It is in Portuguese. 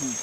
Hum.